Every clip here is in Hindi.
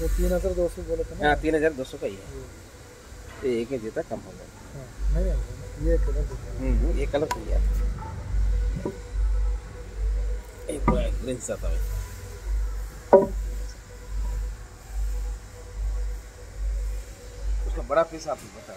वो तीन हज़ार दो सौ बोले थे हाँ तीन हज़ार दो सौ का ही है। तो एक ही जीता कम हो गया। हाँ, नहीं नहीं, ये कलर है। हम्म, ये कलर सही है। एक पूरा ग्रीन सा था भाई उसका बड़ा पीस आप बताओ।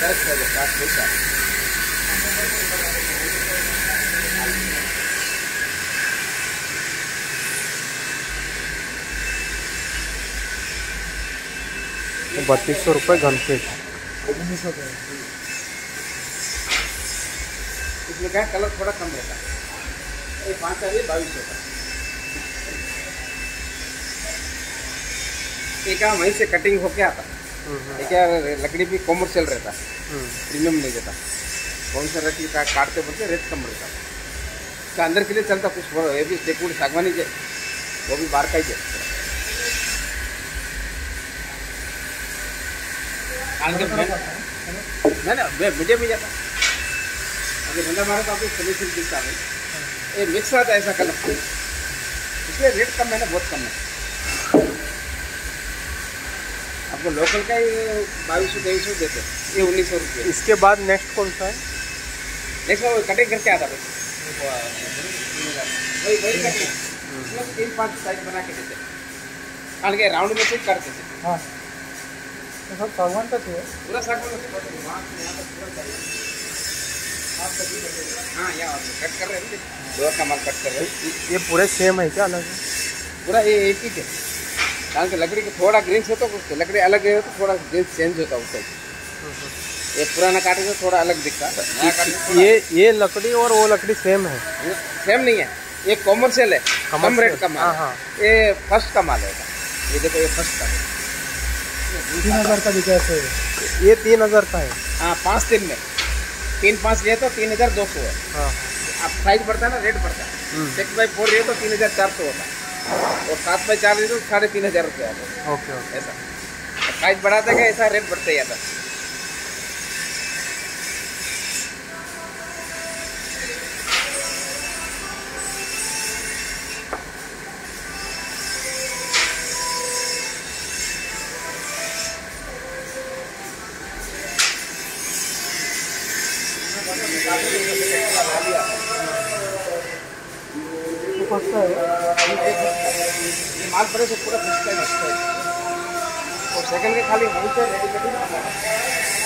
है बत्तीस सौ रुपये घन फीट इसमें क्या कलर थोड़ा कम रहता है। पाँच चाहिए बाईस सौ का क्या वहीं से कटिंग होके आता ये क्या लकड़ी भी कॉमर्शियल रहता प्रीमियम नहीं देता कौन सा लकड़ी का काटते बोलते रेट कम रहता इसका अंदर के लिए चलता कुछ ये भी टेकूड सागवानी जे वो भी बाहर का ही है आगे मैं- नहीं ना मैं- मुझे भी जाता अगर धंधा मारा तो आपको फिनिशिंग दिखता है ये मिक्स आता है ऐसा कलर इसलिए रेट कम है ना बहुत कम है आपको लोकल का ही बाईस सौ तेईस सौ देते ये उन्नीस सौ रुपये। इसके बाद नेक्स्ट कौन सा है? नेक्स्ट वो कटिंग करके आता भाई वही वही कटिंग तीन पाँच साइज़ बना के देते कारण के राउंड में फिट करते थे हाँ। तो सब सागवान का चाहिए पूरा साग में वहाँ यहाँ तक पूरा चाहिए हाँ। यहाँ कट कर रहे हैं दो का माल कट कर रहे हैं। ये पूरे सेम है क्या अलग है? पूरा ये एक ही है कारण कि लकड़ी का थोड़ा ग्रीन हो तो लकड़ी अलग है तो थोड़ा ग्रीन चेंज होता है उससे ये पुराना काटे तो थोड़ा अलग दिखता है ये ये लकड़ी और वो लकड़ी सेम है सेम नहीं है ये कॉमर्शियल है कम रेट का माल हाँ। ये फ़र्स्ट का माल है ये देखो ये फ़र्स्ट का है तीन हज़ार का दिखा है? ये तीन हज़ार का है। हाँ पाँच दिन में। तीन पाँच लिए तो तीन हज़ार दो सौ है। हाँ। अब साइज़ बढ़ता है ना रेट बढ़ता है। सिक्स बाई फोर लिए तो तीन हज़ार चार सौ होता है। और सात बाई चार तो साढ़े तीन हज़ार रुपये आता ओके ओके। ऐसा। साइज़ बढ़ाता है ऐसा रेट बढ़ते जाता है। तो फ़र्स्ट है माल पड़े से पूरा टाइम है और सेकंड के खाली वहीं से रेडी